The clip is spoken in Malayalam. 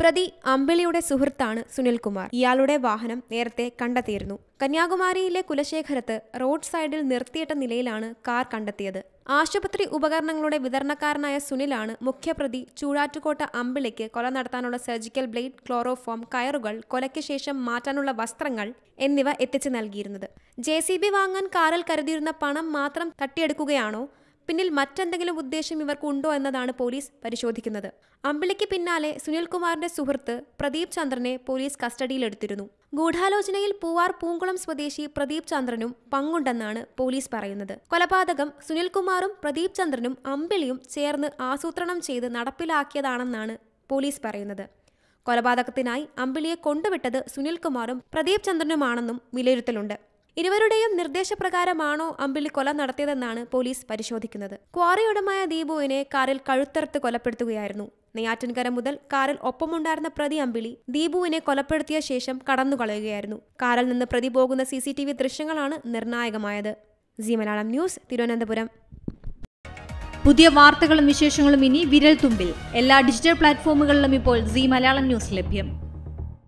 പ്രതി അമ്പിളിയുടെ സുഹൃത്താണ് സുനിൽകുമാർ. ഇയാളുടെ വാഹനം നേരത്തെ കണ്ടെത്തിയിരുന്നു. കന്യാകുമാരിയിലെ കുലശേഖരത്ത് റോഡ് സൈഡിൽ നിർത്തിയിട്ട നിലയിലാണ് കാർ കണ്ടെത്തിയത്. ആശുപത്രി ഉപകരണങ്ങളുടെ വിതരണക്കാരനായ സുനിലാണ് മുഖ്യപ്രതി ചൂഴാറ്റുകോട്ട അമ്പിളിക്ക് കൊല നടത്താനുള്ള സർജിക്കൽ ബ്ലേഡ് ക്ലോറോഫോം കയറുകൾ കൊലയ്ക്ക് ശേഷം മാറ്റാനുള്ള വസ്ത്രങ്ങൾ എന്നിവ എത്തിച്ചു നൽകിയിരുന്നത്. ജെ വാങ്ങാൻ കാറിൽ കരുതിയിരുന്ന പണം മാത്രം തട്ടിയെടുക്കുകയാണോ? പിന്നിൽ മറ്റെന്തെങ്കിലും ഉദ്ദേശം ഇവർക്ക് ഉണ്ടോ എന്നതാണ് പോലീസ് പരിശോധിക്കുന്നത്. അമ്പിളിക്ക് പിന്നാലെ സുനിൽകുമാറിന്റെ സുഹൃത്ത് പ്രദീപ് ചന്ദ്രനെ പോലീസ് കസ്റ്റഡിയിലെടുത്തിരുന്നു. ഗൂഢാലോചനയിൽ പൂവാർ പൂങ്കുളം സ്വദേശി പ്രദീപ് ചന്ദ്രനും പങ്കുണ്ടെന്നാണ് പോലീസ് പറയുന്നത്. കൊലപാതകം സുനിൽകുമാറും പ്രദീപ് ചന്ദ്രനും അമ്പിളിയും ചേർന്ന് ആസൂത്രണം ചെയ്ത് നടപ്പിലാക്കിയതാണെന്നാണ് പോലീസ് പറയുന്നത്. കൊലപാതകത്തിനായി അമ്പിളിയെ കൊണ്ടുവിട്ടത് സുനിൽകുമാറും പ്രദീപ് ചന്ദ്രനുമാണെന്നും വിലയിരുത്തലുണ്ട്. ഇരുവരുടെയും നിർദ്ദേശപ്രകാരമാണോ അമ്പിളി കൊല നടത്തിയതെന്നാണ് പോലീസ് പരിശോധിക്കുന്നത്. ക്വാറി ഉടമായ ദീപുവിനെ കാറിൽ കഴുത്തറുത്ത് കൊലപ്പെടുത്തുകയായിരുന്നു. നെയ്യാറ്റിൻകര മുതൽ കാറിൽ ഒപ്പമുണ്ടായിരുന്ന പ്രതി അമ്പിളി ദീപുവിനെ കൊലപ്പെടുത്തിയ ശേഷം കടന്നുകളയുകയായിരുന്നു. കാറിൽ നിന്ന് പ്രതി പോകുന്ന സി സി ടി വി ദൃശ്യങ്ങളാണ് നിർണായകമായത്. Zee Malayalam News Thiruvananthapuram. പുതിയ വാർത്തകളും വിശേഷങ്ങളും ഇനി വിരൽ തുമ്പിൽ എല്ലാ ഡിജിറ്റൽ പ്ലാറ്റ്ഫോമുകളിലും ഇപ്പോൾ സി മലയാളം ന്യൂസ് ലഭ്യം.